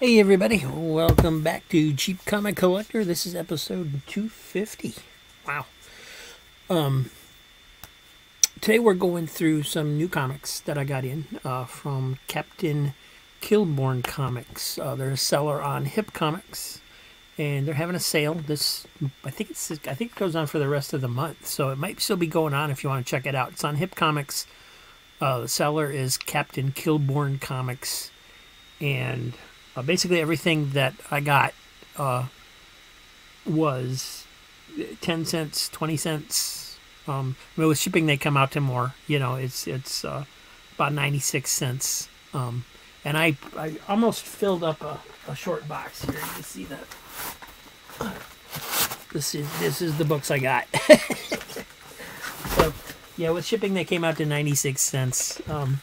Hey everybody, welcome back to Cheap Comic Collector. This is episode 250. Wow. Um today we're going through some new comics that I got in uh, from Captain Killbourn Comics. Uh, they're a seller on Hip Comics and they're having a sale. This I think it's I think it goes on for the rest of the month. So it might still be going on if you want to check it out. It's on Hip Comics. Uh, the seller is Captain Killbourn Comics and uh, basically, everything that I got uh, was 10 cents, 20 cents. Um, I mean, with shipping, they come out to more. You know, it's it's uh, about 96 cents. Um, and I, I almost filled up a, a short box here. You can see that. This is this is the books I got. so, yeah, with shipping, they came out to 96 cents. Um,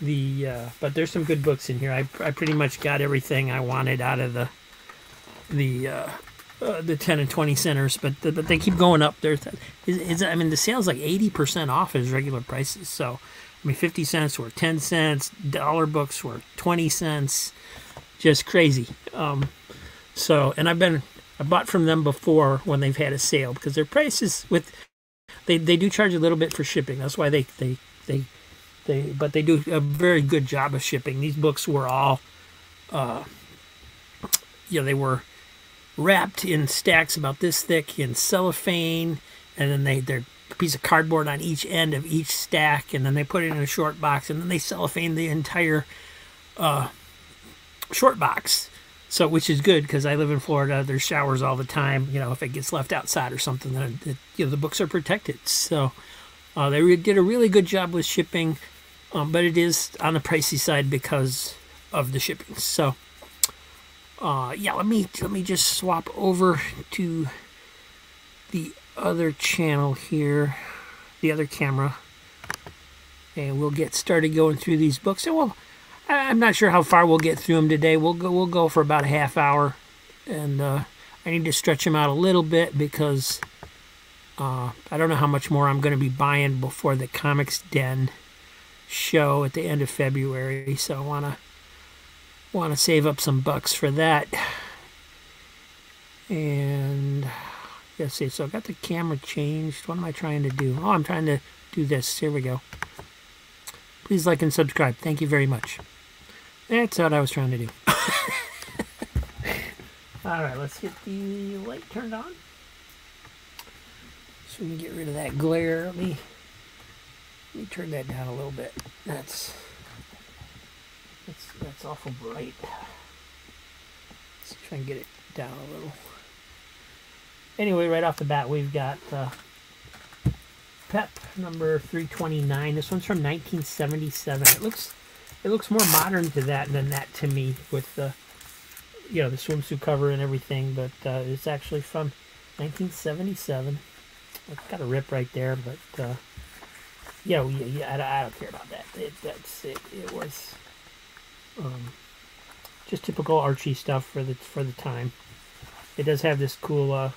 the uh, but there's some good books in here. I, I pretty much got everything I wanted out of the the uh, uh, the 10 and 20 centers, but the, but they keep going up. There's is, I mean the sale's like 80% off as regular prices. So I mean 50 cents or 10 cents, dollar books were 20 cents, just crazy. Um, so and I've been I bought from them before when they've had a sale because their prices with they, they do charge a little bit for shipping. That's why they they they they but they do a very good job of shipping. These books were all, uh, you know, they were wrapped in stacks about this thick in cellophane, and then they they're a piece of cardboard on each end of each stack, and then they put it in a short box, and then they cellophane the entire uh, short box. So, which is good because I live in Florida. There's showers all the time. You know, if it gets left outside or something, then it, you know the books are protected. So, uh, they did a really good job with shipping um, but it is on the pricey side because of the shipping. So, uh, yeah, let me let me just swap over to the other channel here, the other camera, and we'll get started going through these books. And well, I'm not sure how far we'll get through them today. We'll go we'll go for about a half hour, and uh, I need to stretch them out a little bit because uh, I don't know how much more I'm going to be buying before the Comics Den show at the end of February, so I want to want to save up some bucks for that. And let's see, so I got the camera changed. What am I trying to do? Oh, I'm trying to do this. Here we go. Please like and subscribe. Thank you very much. That's what I was trying to do. All right, let's get the light turned on. So we can get rid of that glare. Let me let me turn that down a little bit. That's that's that's awful bright. Let's try and get it down a little. Anyway, right off the bat, we've got uh, PEP number 329. This one's from 1977. It looks it looks more modern to that than that to me with the you know the swimsuit cover and everything, but uh, it's actually from 1977. It's got a rip right there, but uh, yeah, yeah, yeah. I, I, don't care about that. It, that's it. It was um, just typical Archie stuff for the for the time. It does have this cool uh,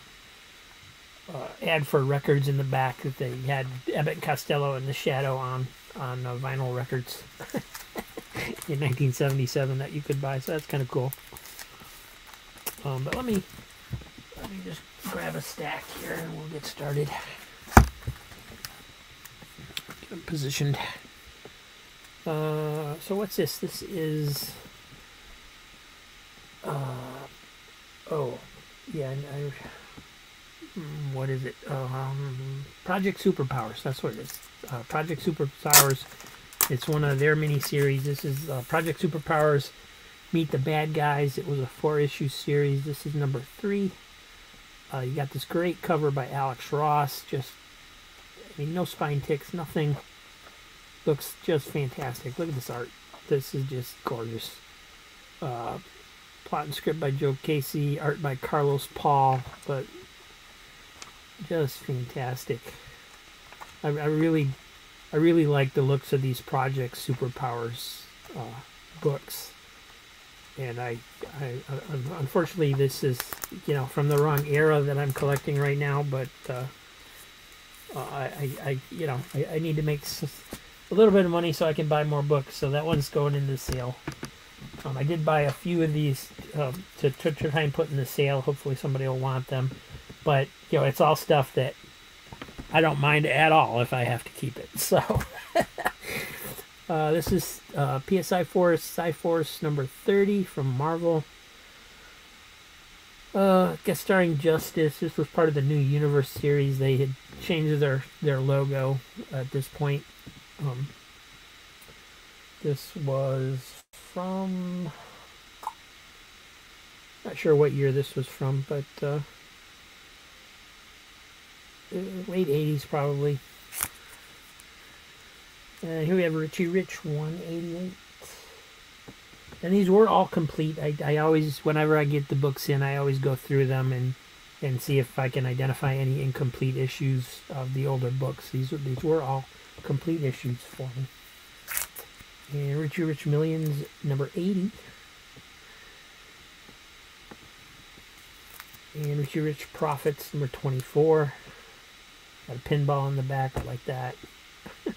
uh, ad for records in the back that they had Abbott and Costello and the Shadow on on uh, vinyl records in 1977 that you could buy. So that's kind of cool. Um, but let me let me just grab a stack here and we'll get started positioned. Uh, so what's this? This is. Uh, oh, yeah. I, hmm, what is it? Um, Project Superpowers. That's what it is. Uh, Project Superpowers. It's one of their mini series. This is uh, Project Superpowers Meet the Bad Guys. It was a four issue series. This is number three. Uh, you got this great cover by Alex Ross. Just, I mean, no spine ticks, nothing looks just fantastic. Look at this art. This is just gorgeous. Uh, plot and script by Joe Casey, art by Carlos Paul, but just fantastic. I, I really, I really like the looks of these Project Superpowers uh, books, and I, I, unfortunately, this is you know from the wrong era that I'm collecting right now, but uh, uh I, I, you know, I, I need to make a little bit of money so I can buy more books. So that one's going into the sale. Um, I did buy a few of these um, to, to, try and put in the sale. Hopefully somebody will want them. But, you know, it's all stuff that I don't mind at all if I have to keep it. So, uh, this is uh, PSI Force, Psi-Force number 30 from Marvel. Uh, guest starring Justice. This was part of the new Universe series. They had changed their, their logo at this point. Um, this was from... Not sure what year this was from, but... Uh, late 80s probably. Uh, here we have Richie Rich 188. And these were all complete. I, I always, whenever I get the books in, I always go through them and, and see if I can identify any incomplete issues of the older books. These, were, these were all complete issues for me. And Richie Rich Millions number 80. And Richie Rich Profits number 24. Got a pinball in the back like that.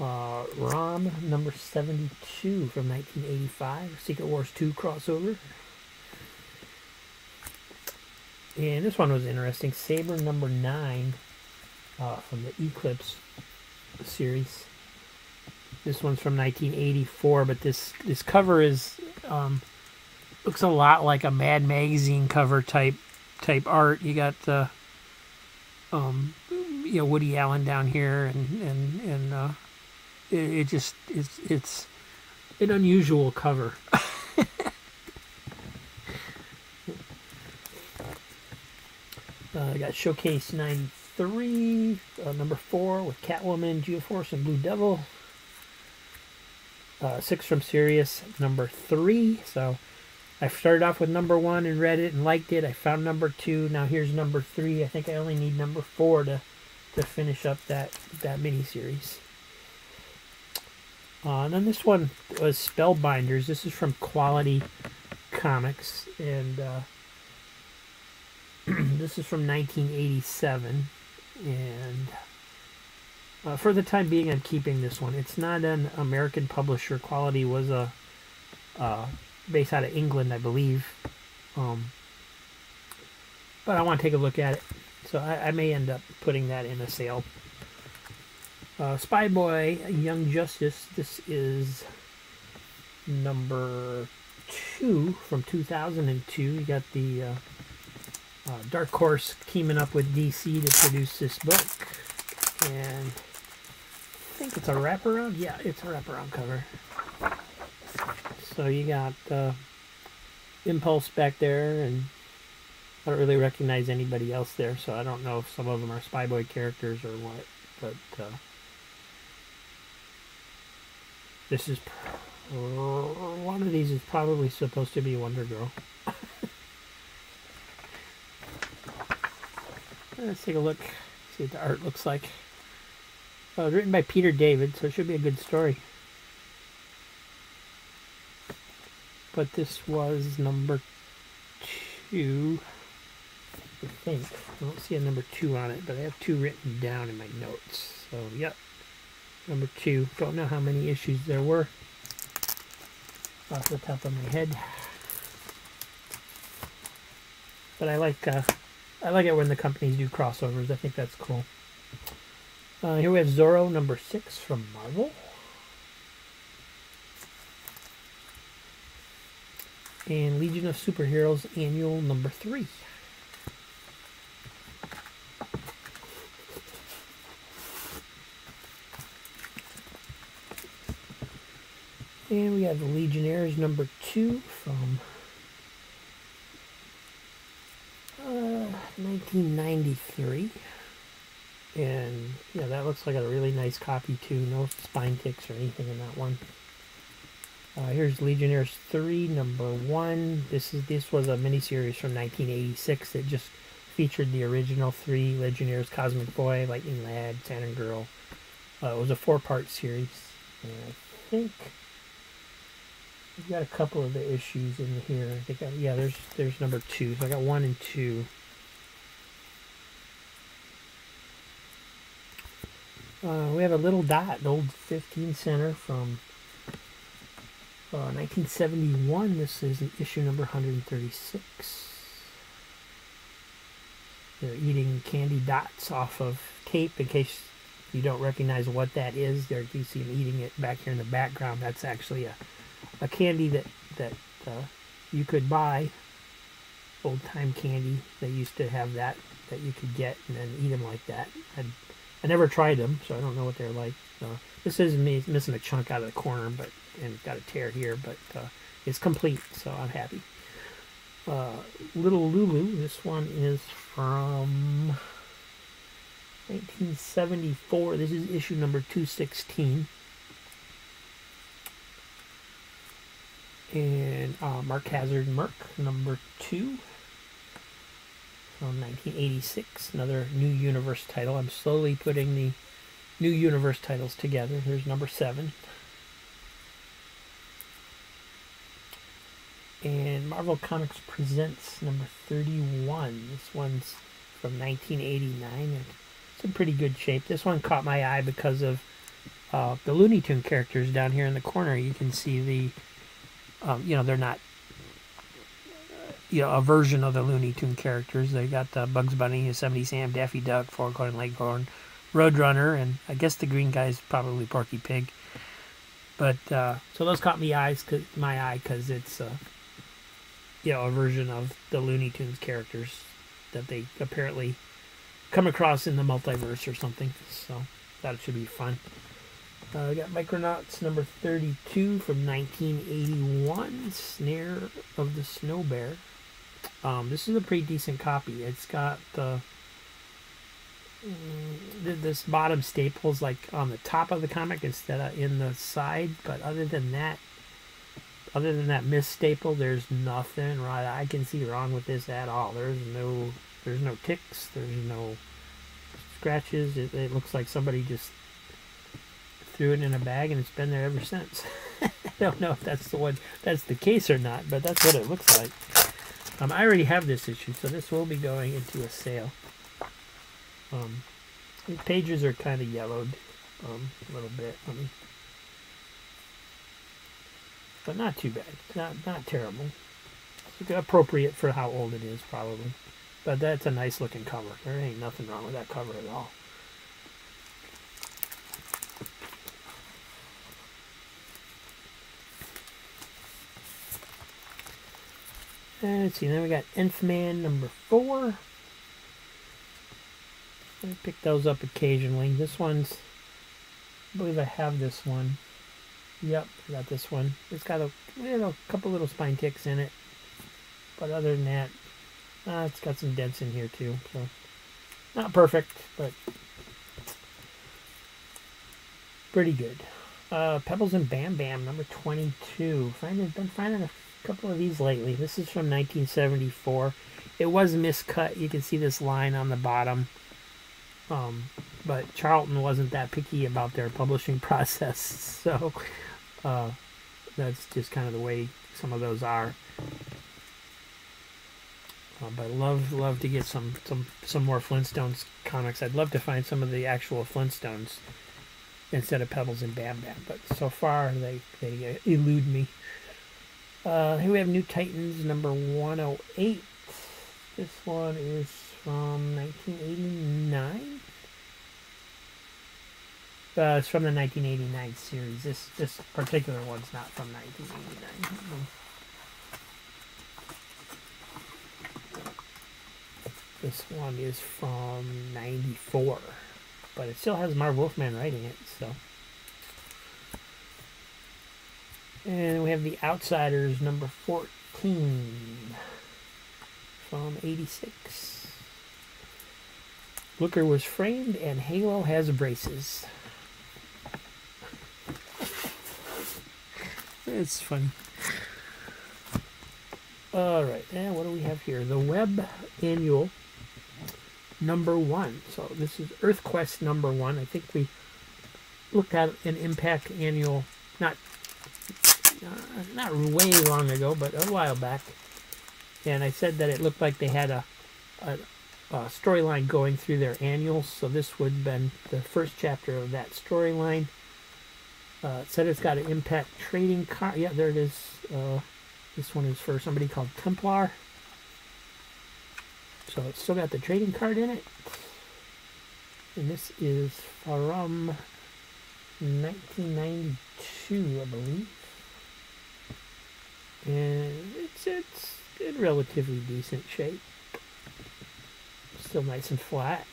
uh, ROM number 72 from 1985. Secret Wars 2 crossover. And this one was interesting. Sabre number 9 uh, from the Eclipse series. This one's from 1984, but this this cover is um, looks a lot like a Mad Magazine cover type type art. You got the um, you know Woody Allen down here, and and and uh, it, it just it's it's an unusual cover. uh, I got Showcase 93, uh, number 4 with Catwoman, Geoforce, and Blue Devil. Uh, 6 from Sirius, number 3. So I started off with number one and read it and liked it. I found number two. Now here's number three. I think I only need number four to to finish up that that mini series. Uh, and then this one was Spellbinders. This is from Quality Comics, and uh, this is from 1987. And uh, for the time being, I'm keeping this one. It's not an American publisher. Quality was a uh, based out of England, I believe. Um, but I want to take a look at it. So I, I may end up putting that in a sale. Uh, Spy Boy Young Justice. This is number two from 2002. You got the uh, Dark Horse teaming up with DC to produce this book. And I think it's a wraparound. Yeah, it's a wraparound cover. So you got uh, Impulse back there, and I don't really recognize anybody else there, so I don't know if some of them are Spyboy characters or what. But uh, this is one of these is probably supposed to be Wonder Girl. Let's take a look, see what the art looks like. It was written by Peter David, so it should be a good story. but this was number two. I think. I don't see a number two on it, but I have two written down in my notes. So, yep. Number two. Don't know how many issues there were off the top of my head. But I like uh, I like it when the companies do crossovers. I think that's cool. Uh, here we have Zorro number six from Marvel. and Legion of Superheroes Annual number three. And we have the Legionnaires number two from uh, 1993. And yeah, that looks like a really nice copy too. No spine ticks or anything in that one. Uh, here's Legionnaires 3, number 1. This is this was a miniseries from 1986 that just featured the original three Legionnaires, Cosmic Boy, Lightning Lad, Saturn Girl. Uh, it was a four-part series. And I think we've got a couple of the issues in here. I think, I, yeah, there's there's number two. So I got one and two. Uh, we have a little dot, an old 15 center from Uh, 1971, this is issue number 136. They're eating candy dots off of tape in case you don't recognize what that is. There you see them eating it back here in the background. That's actually a, a candy that, that uh, you could buy. Old time candy. They used to have that that you could get and then eat them like that. I'd, I never tried them, so I don't know what they're like. Uh, this is me missing a chunk out of the corner, but and got a tear here, but uh, it's complete, so I'm happy. Uh, Little Lulu, this one is from 1974. This is issue number 216. And uh, Mark Hazzard Merc, number 2 from 1986. Another New Universe title. I'm slowly putting the New Universe titles together. Here's number 7. and Marvel Comics Presents number 31. This one's from 1989 and it's in pretty good shape. This one caught my eye because of uh, the Looney Tune characters down here in the corner. You can see the, um, you know, they're not, you know, a version of the Looney Tune characters. They got uh, Bugs Bunny, Yosemite Sam, Daffy Duck, Foghorn Leghorn, Roadrunner, and I guess the green guy's probably Porky Pig. But uh, so those caught me eyes, my eye, because it's uh, you know, a version of the Looney Tunes characters that they apparently come across in the multiverse or something. So that should be fun. Uh, I got Micronauts number 32 from 1981, Snare of the Snow Bear. Um, this is a pretty decent copy. It's got the this bottom staples like on the top of the comic instead of in the side, but other than that, other than that missed staple, there's nothing right I can see wrong with this at all. There's no there's no ticks, there's no scratches. It, it looks like somebody just threw it in a bag and it's been there ever since. I don't know if that's the one that's the case or not, but that's what it looks like. Um, I already have this issue, so this will be going into a sale. Um, the pages are kind of yellowed um, a little bit. Let me but not too bad. Not not terrible. It's appropriate for how old it is, probably. But that's a nice looking cover. There ain't nothing wrong with that cover at all. Let's see, then we got Nth Man number four. I pick those up occasionally. This one's, I believe I have this one. Yep, I got this one. It's got a know, couple little spine ticks in it. But other than that, uh, it's got some dents in here too. So not perfect, but pretty good. Uh, Pebbles and Bam Bam, number 22. Finding, been finding a couple of these lately. This is from 1974. It was miscut. You can see this line on the bottom. Um, but Charlton wasn't that picky about their publishing process, so uh, that's just kind of the way some of those are. Uh, but love love to get some some some more Flintstones comics. I'd love to find some of the actual Flintstones instead of Pebbles and Bam Bam. But so far they they uh, elude me. Uh, here we have New Titans number 108. This one is from 1989. Uh, it's from the 1989 series. This this particular one's not from 1989. This one is from 94. But it still has Marv Wolfman writing it, so. And we have The Outsiders number 14 from 86. Looker was framed and Halo has braces. It's funny. All right, and what do we have here? The Web Annual number one. So this is EarthQuest number one. I think we looked at an Impact Annual, not uh, not way long ago, but a while back, and I said that it looked like they had a, a, a storyline going through their annuals. So this would have been the first chapter of that storyline. Uh, it said it's got an impact trading card. Yeah, there it is. Uh, this one is for somebody called Templar. So it's still got the trading card in it. And this is from 1992, I believe. And it's, it's in relatively decent shape. Still nice and flat.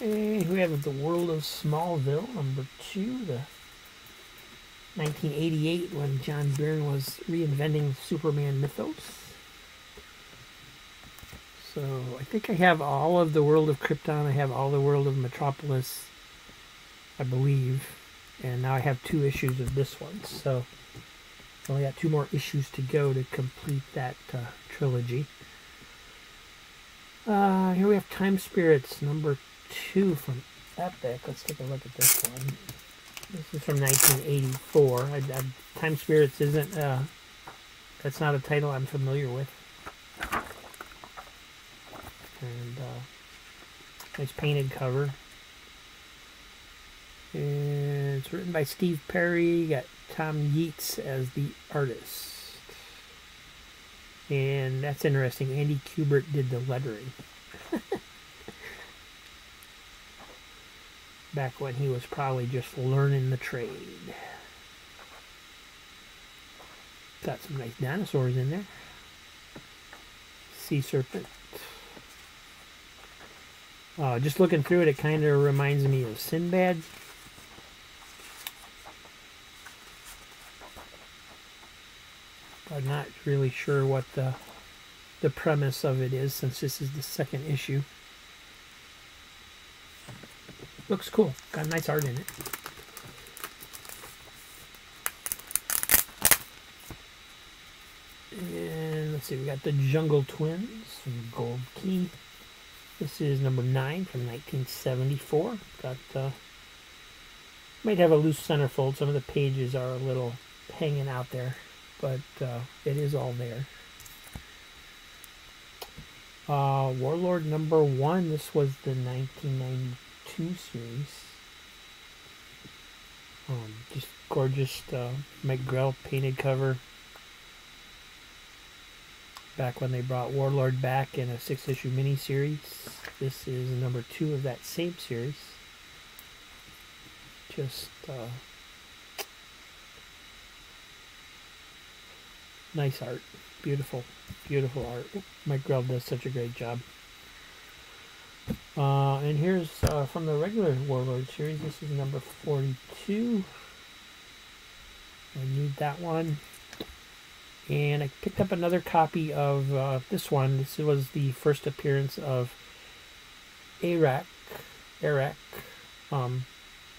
And we have The World of Smallville, number two, the 1988 when John Byrne was reinventing Superman mythos. So I think I have all of the world of Krypton. I have all the world of Metropolis, I believe. And now I have two issues of this one. So I only got two more issues to go to complete that uh, trilogy. Uh, here we have Time Spirits number two from Epic. Let's take a look at this one. This is from 1984. I, I, Time Spirits isn't, uh, that's not a title I'm familiar with. And, uh, nice painted cover. And it's written by Steve Perry. You got Tom Yeates as the artist. And that's interesting. Andy Kubert did the lettering. back when he was probably just learning the trade. Got some nice dinosaurs in there. Sea serpent. Uh, just looking through it, it kind of reminds me of Sinbad. I'm not really sure what the the premise of it is since this is the second issue. Looks cool. Got nice art in it. And let's see, we got the Jungle Twins Gold Key. This is number 9 from 1974. Got, uh, might have a loose centerfold. Some of the pages are a little hanging out there, but uh, it is all there. Uh, Warlord number 1. This was the 1992 series. Um, just gorgeous uh, Mike Grell painted cover. Back when they brought Warlord back in a six issue miniseries. This is number two of that same series. Just uh, nice art. Beautiful, beautiful art. Mike Grell does such a great job. Uh, and here's uh, from the regular Warlord series. This is number 42. I need that one. And I picked up another copy of uh, this one. This was the first appearance of Arak. Arak. Um,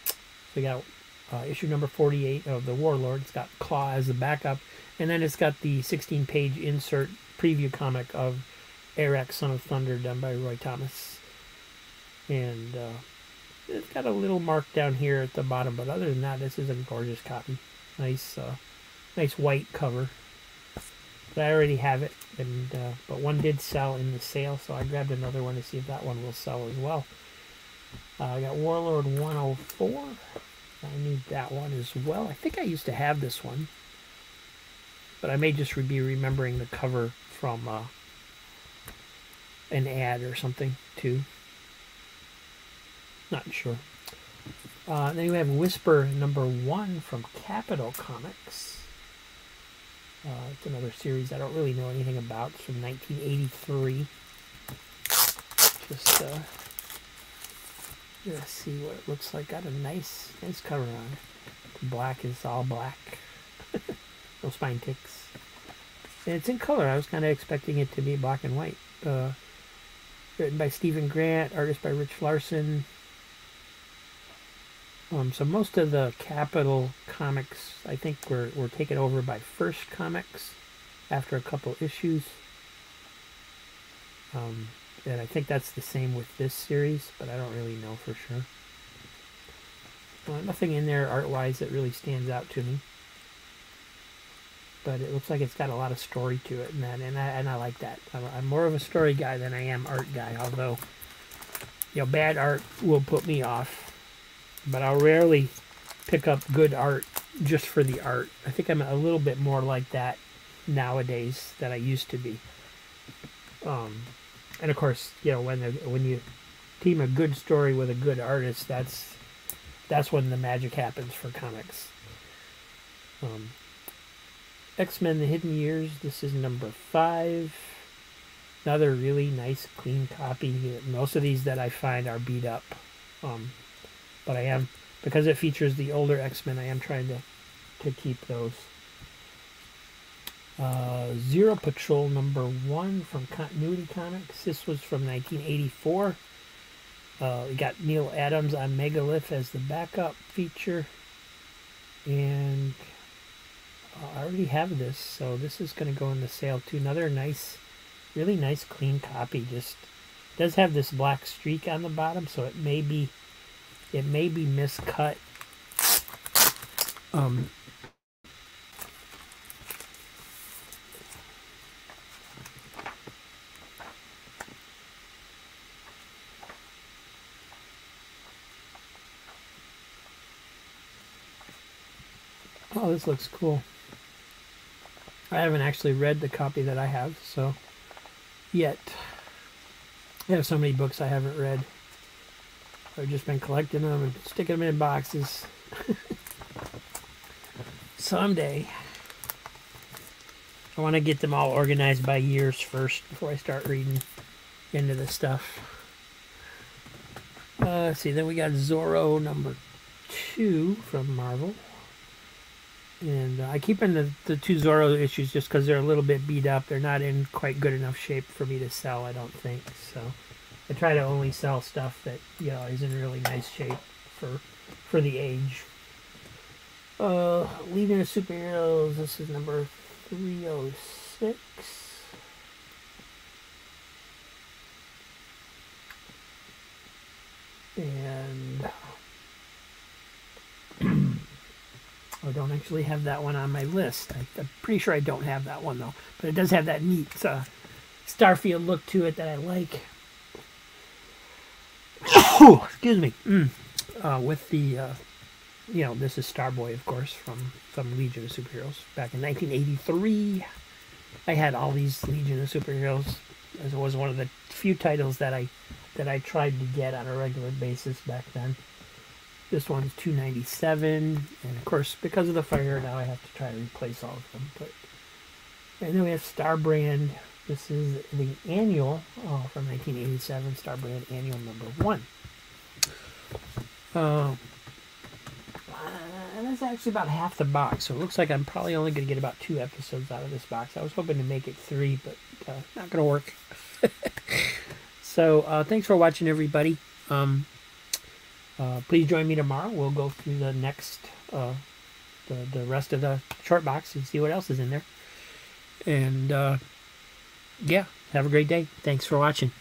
so we got uh, issue number 48 of the Warlord. It's got Claw as the backup. And then it's got the 16 page insert preview comic of Arak, Son of Thunder, done by Roy Thomas and uh, it's got a little mark down here at the bottom but other than that this is a gorgeous copy nice uh, nice white cover but I already have it and uh, but one did sell in the sale so I grabbed another one to see if that one will sell as well uh, I got Warlord 104 I need that one as well I think I used to have this one but I may just be remembering the cover from uh, an ad or something too not sure. Uh, then we have Whisper number one from Capital Comics. Uh, it's another series I don't really know anything about. It's from 1983. Just uh, let's see what it looks like. Got a nice, nice cover on black is all black. no spine ticks. And it's in color. I was kind of expecting it to be black and white. Uh, written by Steven Grant, artist by Rich Larson, um, so most of the Capital comics, I think, were, were taken over by First Comics after a couple issues. Um, and I think that's the same with this series, but I don't really know for sure. Well, nothing in there art-wise that really stands out to me. but it looks like it's got a lot of story to it, and that, and I and I like that. I'm, I'm more of a story guy than I am art guy. Although, you know, bad art will put me off, but I'll rarely pick up good art just for the art. I think I'm a little bit more like that nowadays than I used to be. Um, and of course, you know, when when you team a good story with a good artist, that's that's when the magic happens for comics. Um, X Men: The Hidden Years. This is number five. Another really nice, clean copy. Here. Most of these that I find are beat up, um, but I am because it features the older X Men. I am trying to to keep those. Uh, Zero Patrol number one from Continuity Comics. This was from 1984. Uh, we got Neal Adams on Megalith as the backup feature. And I already have this, so this is going to go in the sale too. Another nice, really nice clean copy. Just does have this black streak on the bottom, so it may be, it may be miscut. Um, Oh, this looks cool. I haven't actually read the copy that I have, so yet. I have so many books I haven't read. I've just been collecting them and sticking them in boxes. Someday. I want to get them all organized by years first before I start reading into the stuff. Uh, let's see, then we got Zorro number two from Marvel. And uh, I keep in the, the two Zorro issues just because they're a little bit beat up. They're not in quite good enough shape for me to sell, I don't think. So I try to only sell stuff that, you know, is in really nice shape for for the age. Uh, Legion Superheroes, this is number 306. And I don't actually have that one on my list. I, am pretty sure I don't have that one though, but it does have that neat uh, Starfield look to it that I like. Excuse me. Mm. Uh, with the, uh, you know, this is Starboy, of course, from from Legion of Superheroes back in 1983. I had all these Legion of Superheroes. as It was one of the few titles that I that I tried to get on a regular basis back then. This one's 297 and of course because of the fire now I have to try to replace all of them. But and then we have Star Brand. This is the annual oh, from 1987 Star Brand annual number one. Uh, and that's actually about half the box, so it looks like I'm probably only going to get about two episodes out of this box. I was hoping to make it three, but uh, not going to work. so uh, thanks for watching, everybody. Um, uh, please join me tomorrow. We'll go through the next, uh, the, the rest of the short box and see what else is in there. And, uh, yeah, have a great day. Thanks for watching.